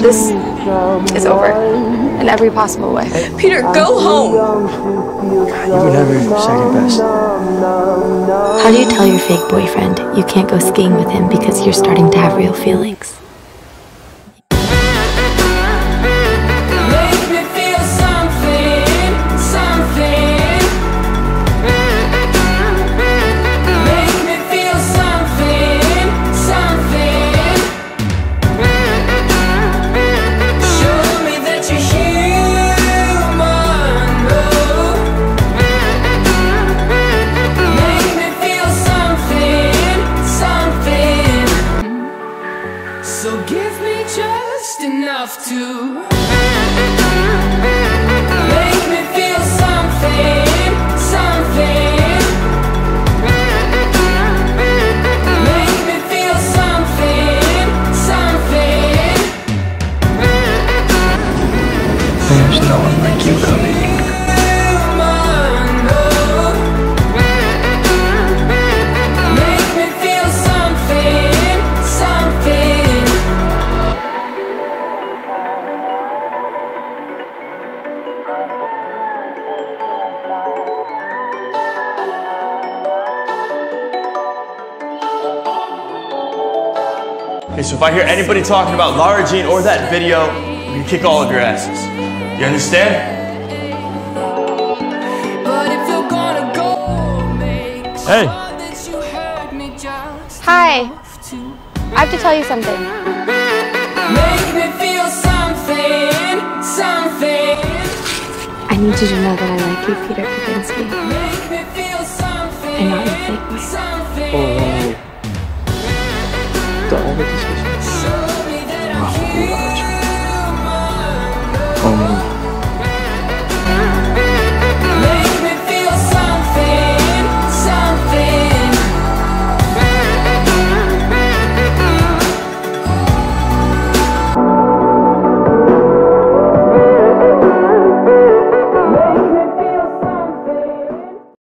This is over in every possible way. Peter, go home. You were never second best. How do you tell your fake boyfriend you can't go skiing with him because you're starting to have real feelings? Give me just enough to make me feel something, something. There's no one like you coming. Okay, so if I hear anybody talking about Lara Jean or that video, I'm gonna kick all of your asses. You understand? But if you're gonna go, make Hey. sure that you heard me just Hi. I have to tell you something. make me feel something, something. I need you to know that I like you, Peter Kavinsky. Make me feel something, And not in a fake way. something. Oh, the only decision. Wow, watch. Only.